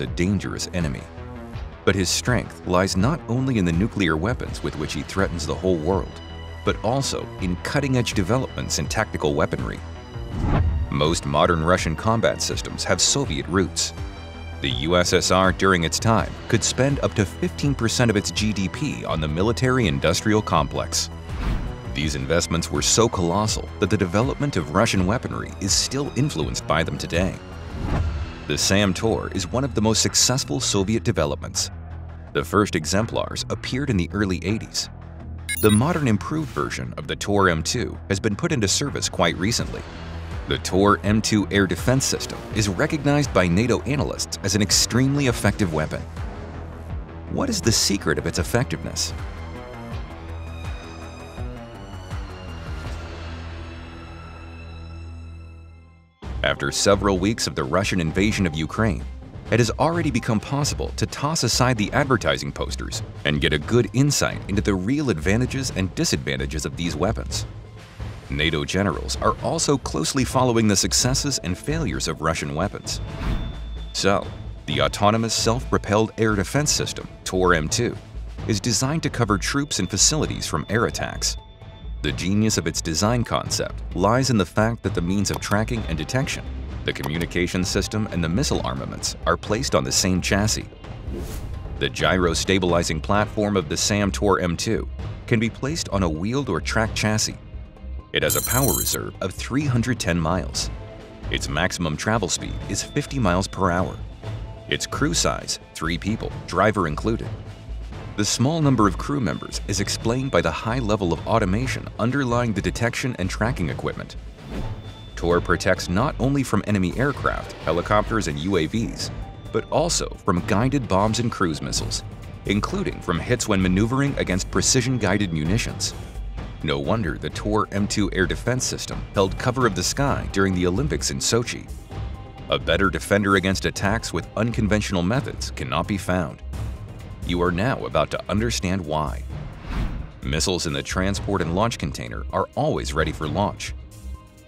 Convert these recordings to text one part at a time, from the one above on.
a dangerous enemy. But his strength lies not only in the nuclear weapons with which he threatens the whole world, but also in cutting-edge developments in tactical weaponry. Most modern Russian combat systems have Soviet roots. The USSR during its time could spend up to 15% of its GDP on the military-industrial complex. These investments were so colossal that the development of Russian weaponry is still influenced by them today. The SAM Tor is one of the most successful Soviet developments. The first exemplars appeared in the early 80s. The modern improved version of the Tor M2 has been put into service quite recently the Tor M2 air defense system is recognized by NATO analysts as an extremely effective weapon. What is the secret of its effectiveness? After several weeks of the Russian invasion of Ukraine, it has already become possible to toss aside the advertising posters and get a good insight into the real advantages and disadvantages of these weapons. NATO generals are also closely following the successes and failures of Russian weapons. So, the Autonomous Self-Propelled Air Defense System, TOR-M2, is designed to cover troops and facilities from air attacks. The genius of its design concept lies in the fact that the means of tracking and detection, the communication system and the missile armaments are placed on the same chassis. The gyro-stabilizing platform of the SAM TOR-M2 can be placed on a wheeled or tracked chassis it has a power reserve of 310 miles. Its maximum travel speed is 50 miles per hour. Its crew size, three people, driver included. The small number of crew members is explained by the high level of automation underlying the detection and tracking equipment. TOR protects not only from enemy aircraft, helicopters, and UAVs, but also from guided bombs and cruise missiles, including from hits when maneuvering against precision-guided munitions. No wonder the Tor M2 air defense system held cover of the sky during the Olympics in Sochi. A better defender against attacks with unconventional methods cannot be found. You are now about to understand why. Missiles in the transport and launch container are always ready for launch.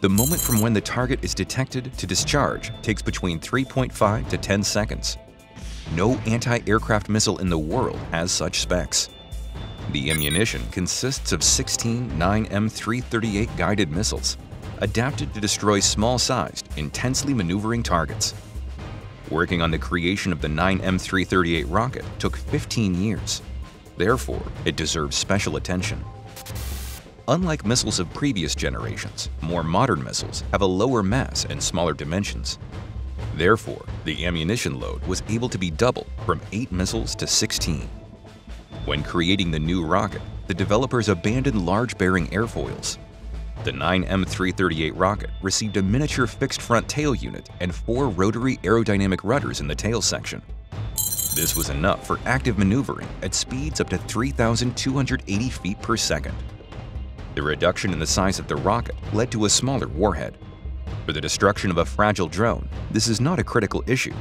The moment from when the target is detected to discharge takes between 3.5 to 10 seconds. No anti-aircraft missile in the world has such specs. The ammunition consists of 16 9M338 guided missiles, adapted to destroy small-sized, intensely maneuvering targets. Working on the creation of the 9M338 rocket took 15 years. Therefore, it deserves special attention. Unlike missiles of previous generations, more modern missiles have a lower mass and smaller dimensions. Therefore, the ammunition load was able to be doubled from 8 missiles to 16. When creating the new rocket, the developers abandoned large-bearing airfoils. The 9M338 rocket received a miniature fixed-front tail unit and four rotary aerodynamic rudders in the tail section. This was enough for active maneuvering at speeds up to 3,280 feet per second. The reduction in the size of the rocket led to a smaller warhead. For the destruction of a fragile drone, this is not a critical issue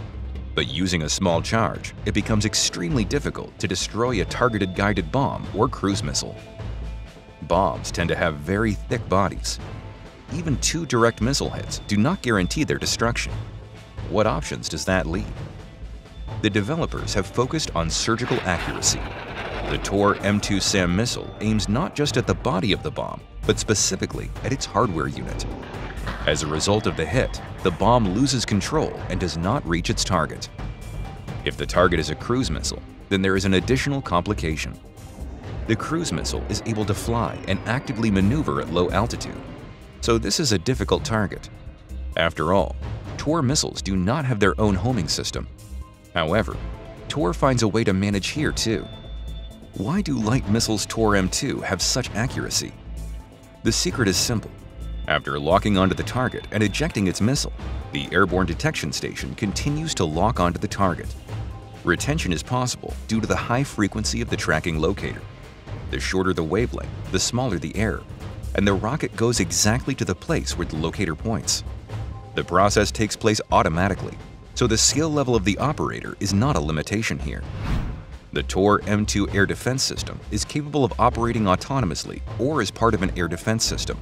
but using a small charge, it becomes extremely difficult to destroy a targeted guided bomb or cruise missile. Bombs tend to have very thick bodies. Even two direct missile hits do not guarantee their destruction. What options does that leave? The developers have focused on surgical accuracy. The Tor M2 SAM missile aims not just at the body of the bomb, but specifically at its hardware unit. As a result of the hit, the bomb loses control and does not reach its target. If the target is a cruise missile, then there is an additional complication. The cruise missile is able to fly and actively maneuver at low altitude, so this is a difficult target. After all, Tor missiles do not have their own homing system. However, Tor finds a way to manage here too. Why do light missiles Tor M2 have such accuracy? The secret is simple. After locking onto the target and ejecting its missile, the airborne detection station continues to lock onto the target. Retention is possible due to the high frequency of the tracking locator. The shorter the wavelength, the smaller the error, and the rocket goes exactly to the place where the locator points. The process takes place automatically, so the skill level of the operator is not a limitation here. The Tor M2 air defense system is capable of operating autonomously or as part of an air defense system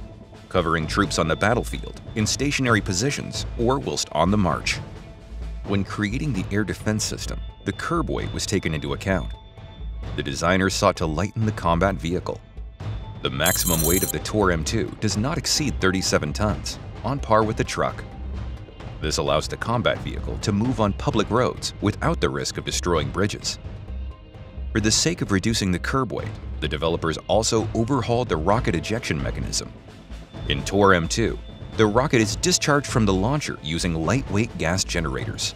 covering troops on the battlefield, in stationary positions, or whilst on the march. when creating the air defense system, the curb weight was taken into account. The designers sought to lighten the combat vehicle. The maximum weight of the Tor M2 does not exceed 37 tons, on par with the truck. This allows the combat vehicle to move on public roads without the risk of destroying bridges. For the sake of reducing the curb weight, the developers also overhauled the rocket ejection mechanism. In Tor M2, the rocket is discharged from the launcher using lightweight gas generators.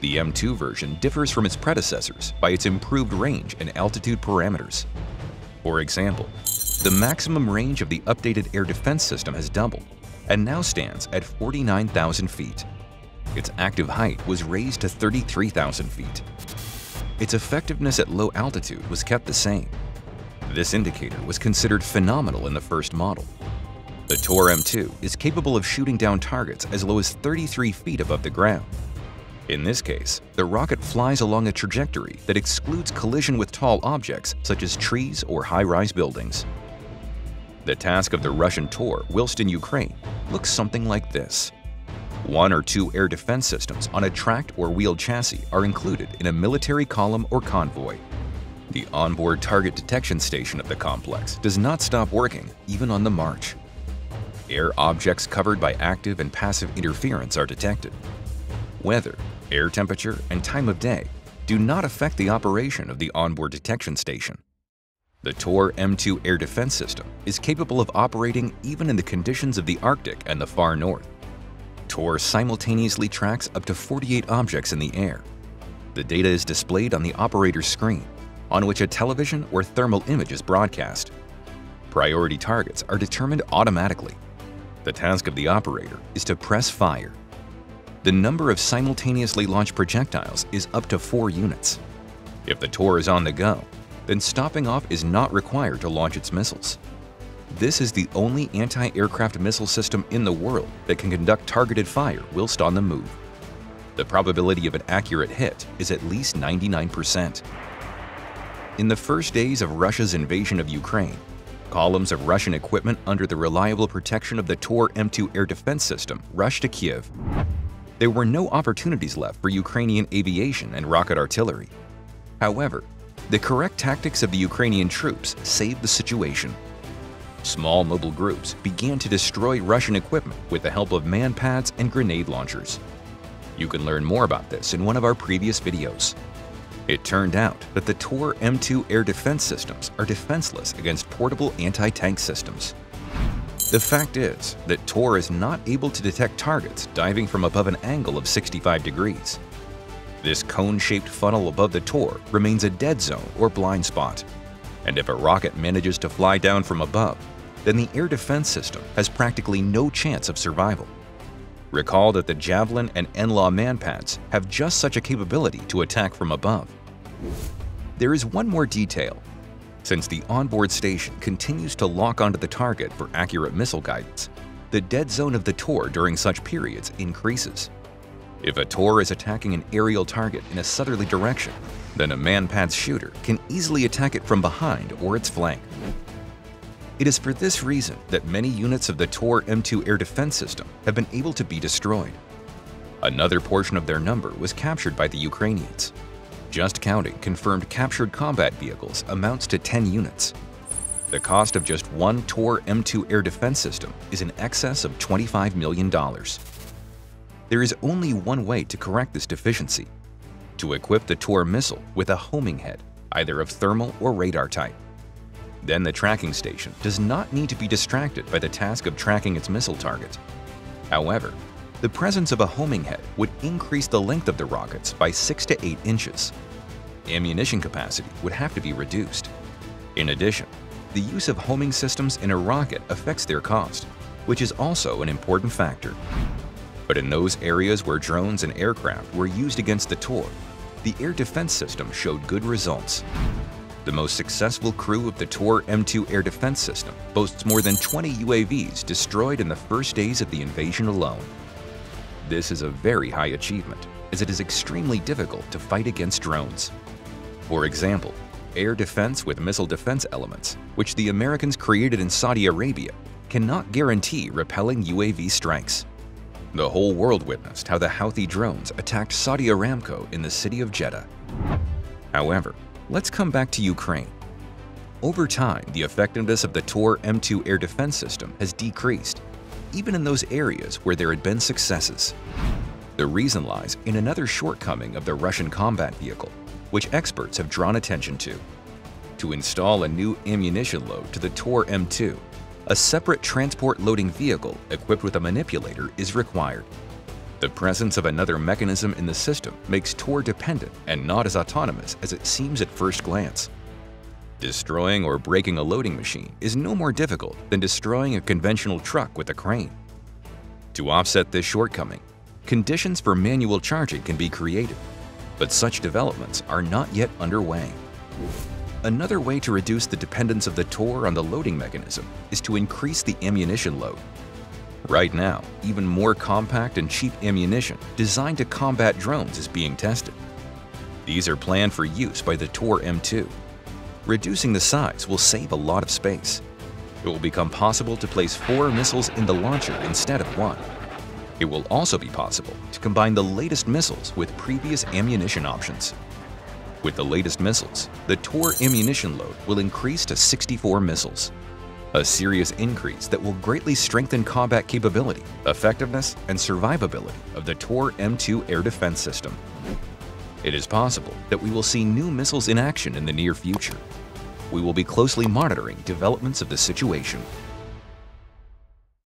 The M2 version differs from its predecessors by its improved range and altitude parameters. For example, the maximum range of the updated air defense system has doubled and now stands at 49,000 feet. Its active height was raised to 33,000 feet. Its effectiveness at low altitude was kept the same. This indicator was considered phenomenal in the first model. The Tor M2 is capable of shooting down targets as low as 33 feet above the ground. In this case, the rocket flies along a trajectory that excludes collision with tall objects such as trees or high-rise buildings. The task of the Russian Tor whilst in Ukraine looks something like this. One or two air defense systems on a tracked or wheeled chassis are included in a military column or convoy. The onboard target detection station of the complex does not stop working even on the march air objects covered by active and passive interference are detected. Weather, air temperature, and time of day do not affect the operation of the onboard detection station. The Tor M2 air defense system is capable of operating even in the conditions of the Arctic and the far north. Tor simultaneously tracks up to 48 objects in the air. The data is displayed on the operator's screen, on which a television or thermal image is broadcast. Priority targets are determined automatically the task of the operator is to press fire. The number of simultaneously launched projectiles is up to four units. If the Tor is on the go, then stopping off is not required to launch its missiles. This is the only anti-aircraft missile system in the world that can conduct targeted fire whilst on the move. The probability of an accurate hit is at least 99%. In the first days of Russia's invasion of Ukraine, Columns of Russian equipment under the reliable protection of the Tor M2 air defense system rushed to Kiev. There were no opportunities left for Ukrainian aviation and rocket artillery. However, the correct tactics of the Ukrainian troops saved the situation. Small mobile groups began to destroy Russian equipment with the help of manpads and grenade launchers. You can learn more about this in one of our previous videos. It turned out that the Tor M2 air defense systems are defenseless against portable anti-tank systems. The fact is that Tor is not able to detect targets diving from above an angle of 65 degrees. This cone-shaped funnel above the Tor remains a dead zone or blind spot. And if a rocket manages to fly down from above, then the air defense system has practically no chance of survival. Recall that the Javelin and NLAW manpads have just such a capability to attack from above. There is one more detail. Since the onboard station continues to lock onto the target for accurate missile guidance, the dead zone of the Tor during such periods increases. If a Tor is attacking an aerial target in a southerly direction, then a manpad's shooter can easily attack it from behind or its flank. It is for this reason that many units of the Tor M2 air defense system have been able to be destroyed. Another portion of their number was captured by the Ukrainians. Just counting confirmed captured combat vehicles amounts to 10 units. The cost of just one Tor M2 air defense system is in excess of $25 million. There is only one way to correct this deficiency, to equip the Tor missile with a homing head, either of thermal or radar type. Then the tracking station does not need to be distracted by the task of tracking its missile target. However, the presence of a homing head would increase the length of the rockets by 6 to 8 inches. Ammunition capacity would have to be reduced. In addition, the use of homing systems in a rocket affects their cost, which is also an important factor. But in those areas where drones and aircraft were used against the Tor, the air defense system showed good results. The most successful crew of the Tor M2 air defense system boasts more than 20 UAVs destroyed in the first days of the invasion alone. This is a very high achievement, as it is extremely difficult to fight against drones. For example, air defense with missile defense elements, which the Americans created in Saudi Arabia, cannot guarantee repelling UAV strikes. The whole world witnessed how the Houthi drones attacked Saudi Aramco in the city of Jeddah. However, let's come back to Ukraine. Over time, the effectiveness of the Tor M2 air defense system has decreased, even in those areas where there had been successes. The reason lies in another shortcoming of the Russian combat vehicle, which experts have drawn attention to. To install a new ammunition load to the Tor M2, a separate transport loading vehicle equipped with a manipulator is required. The presence of another mechanism in the system makes Tor dependent and not as autonomous as it seems at first glance. Destroying or breaking a loading machine is no more difficult than destroying a conventional truck with a crane. To offset this shortcoming, conditions for manual charging can be created, but such developments are not yet underway. Another way to reduce the dependence of the Tor on the loading mechanism is to increase the ammunition load. Right now, even more compact and cheap ammunition designed to combat drones is being tested. These are planned for use by the Tor M2. Reducing the size will save a lot of space. It will become possible to place four missiles in the launcher instead of one. It will also be possible to combine the latest missiles with previous ammunition options. With the latest missiles, the Tor ammunition load will increase to 64 missiles, a serious increase that will greatly strengthen combat capability, effectiveness, and survivability of the Tor M2 air defense system. It is possible that we will see new missiles in action in the near future. We will be closely monitoring developments of the situation